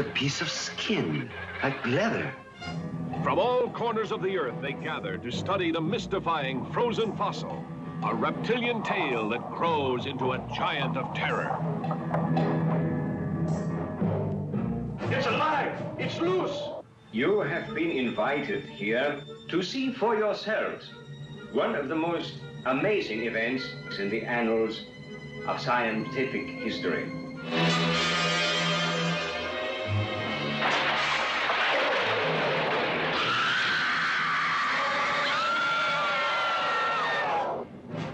piece of skin, like leather. From all corners of the earth, they gather to study the mystifying frozen fossil, a reptilian tail that grows into a giant of terror. It's alive! It's loose! You have been invited here to see for yourselves one of the most amazing events in the annals of scientific history.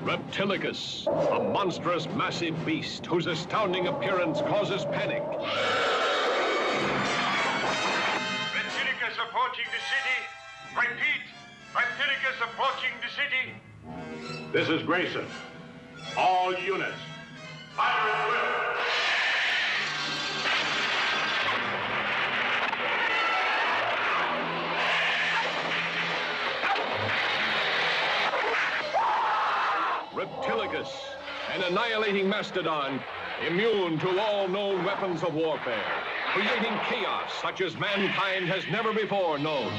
Reptilicus, a monstrous, massive beast whose astounding appearance causes panic. Reptilicus approaching the city. Repeat, Reptilicus approaching the city. This is Grayson. All units. Fire at will. Reptilicus, an annihilating mastodon, immune to all known weapons of warfare, creating chaos such as mankind has never before known.